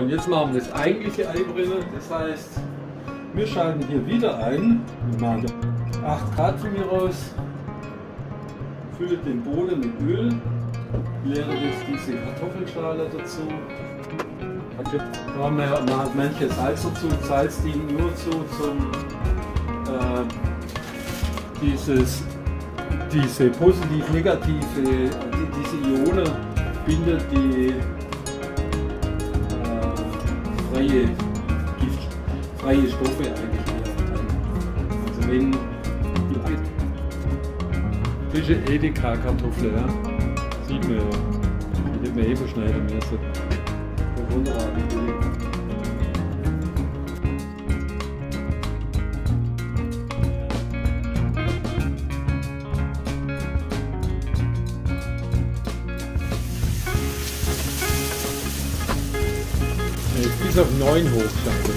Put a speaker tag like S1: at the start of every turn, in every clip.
S1: Und jetzt machen wir das eigentliche Eibrennen. Das heißt, wir schalten hier wieder ein. Wir machen 8 Grad von mir aus. Fülle den Boden mit Öl. Leere jetzt diese Kartoffelschale dazu. Da haben wir manche Salz dazu. Salz dient nur zu, zum äh, dieses, diese positiv-negative, diese Ione bindet die freie, giftfreie Stoffe eigentlich Also wenn die frische Edeka-Kartoffel, ja, sieht man ja, die hätte man eh verschneiden müssen. Wunderbar, bis auf 9 hochschalten.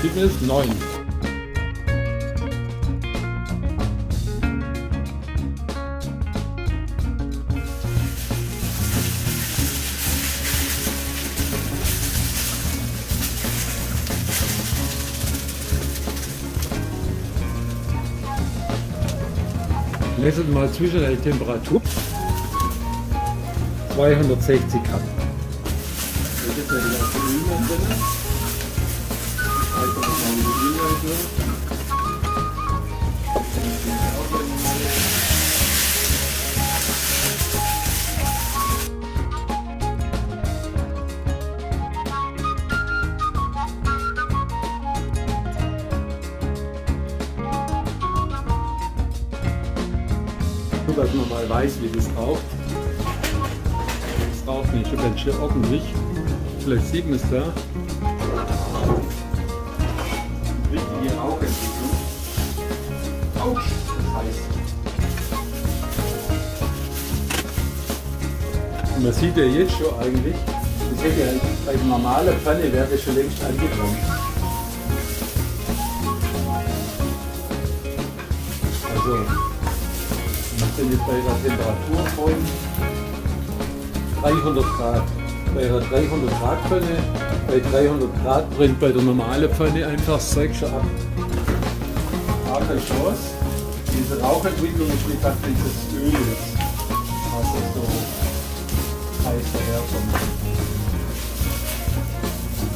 S1: Sieht man es? 9. Messen mal zwischen der Temperatur 260 Grad. Das ist ja die ganze Öl drin. Einfach mal die Öl drin. Dass man mal weiß, wie das raucht. Das raucht nicht so ganz schön ordentlich. Vielleicht sieht man es da. Richtige Rauchentwicklung. Autsch, das heißt. Und man sieht ja jetzt schon eigentlich, das hätte ja bei einer normalen Pfanne wäre das schon längst angebrannt. Also, wir sind jetzt bei der Temperatur von 300 Grad. Bei einer 300 Grad Pfanne, bei 300 Grad brennt bei der normalen Pfanne einfach das Zeug schon ab. Gar keine Chance. Diese Rauchentwicklung ist wie gesagt dieses Öl jetzt, was das so heiß daherkommt.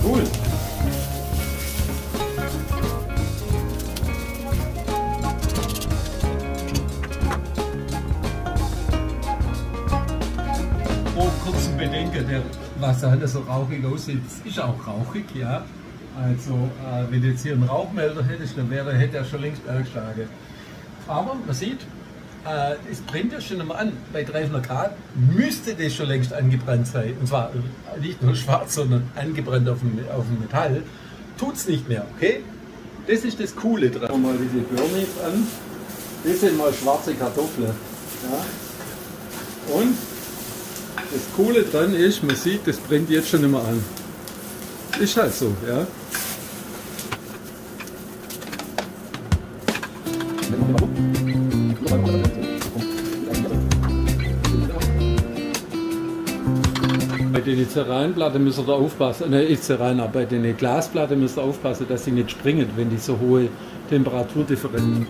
S1: Cool. Kurzen Bedenken, der alles so rauchig aussieht, ist auch rauchig, ja. Also, äh, wenn jetzt hier einen Rauchmelder hättest, dann wäre, hätte er schon längst Bergschlage. Aber man sieht, äh, es brennt ja schon einmal an. Bei 300 Grad müsste das schon längst angebrannt sein. Und zwar nicht nur schwarz, sondern angebrannt auf dem, auf dem Metall. Tut es nicht mehr, okay? Das ist das Coole dran. Schauen mal diese jetzt an. Das sind mal schwarze Kartoffeln. Ja. Und das Coole dran ist, man sieht, das brennt jetzt schon immer an. Ist halt so, ja. Bei den Ceranplatten müsst ihr aufpassen, ne, aber bei den Glasplatten müsst ihr aufpassen, dass sie nicht springen, wenn die so hohe Temperaturdifferenzen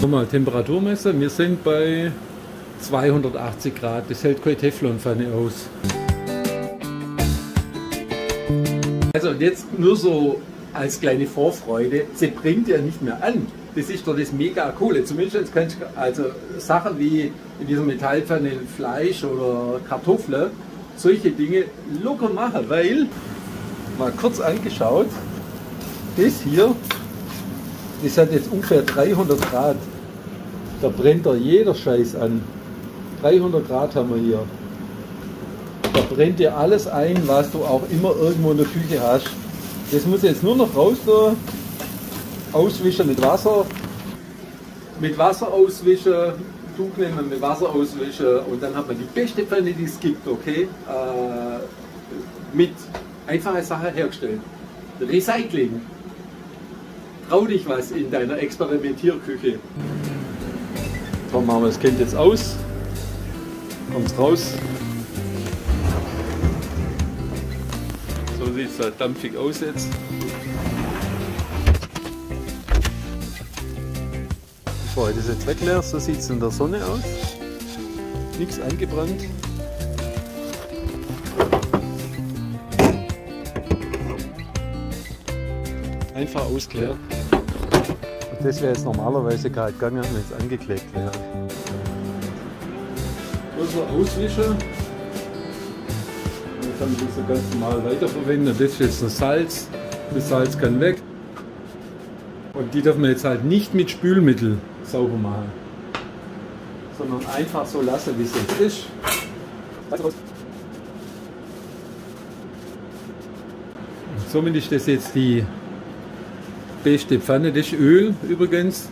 S1: Nochmal Temperaturmesser, wir sind bei 280 Grad, das hält keine Teflonpfanne aus. Also jetzt nur so als kleine Vorfreude, sie bringt ja nicht mehr an. Das ist doch das mega coole. Zumindest kannst du also Sachen wie in dieser Metallpfanne Fleisch oder Kartoffeln, solche Dinge locker machen, weil, mal kurz angeschaut, das hier, das hat jetzt ungefähr 300 Grad. Da brennt da jeder Scheiß an. 300 Grad haben wir hier. Da brennt dir alles ein, was du auch immer irgendwo in der Küche hast. Das muss jetzt nur noch raus da. auswischen mit Wasser, mit Wasser auswischen, Tuch nehmen, mit Wasser auswischen und dann hat man die beste Pfanne, die es gibt, okay? Äh, mit einfacher Sache hergestellt. Recycling. Trau dich was in deiner Experimentierküche. So machen wir das Kind jetzt aus. Kommt raus. So sieht es halt dampfig aus jetzt. Bevor ich das jetzt wegleere, so sieht es in der Sonne aus. Nichts angebrannt. Einfach ausklären. Und das wäre jetzt normalerweise gerade gegangen, wenn es angeklebt wäre. Also auswischen. Dann kann man das ganz normal weiterverwenden. Das ist jetzt das Salz. Das Salz kann weg. Und die darf man jetzt halt nicht mit Spülmittel sauber machen. Sondern einfach so lassen, wie es jetzt ist. Somit ist das jetzt die beste Pfanne. Das ist Öl übrigens.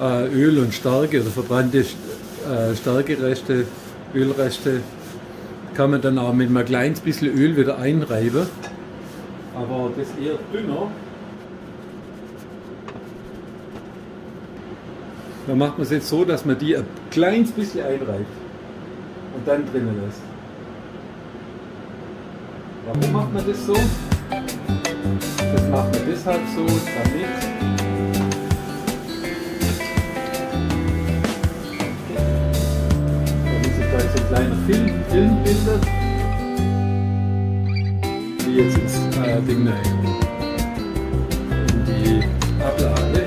S1: Äh, Öl und Stärke oder verbrannte äh, Stärkereste, Ölreste kann man dann auch mit einem kleines bisschen Öl wieder einreiben. Aber das eher dünner. Dann macht man es jetzt so, dass man die ein kleines bisschen einreibt und dann drinnen lässt. Warum macht man das so? Das macht man deshalb so, damit sich da jetzt ein kleiner Film, Film bildet, wie jetzt ins äh, Ding. In die Ablage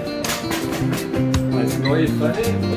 S1: als neue Pfanne.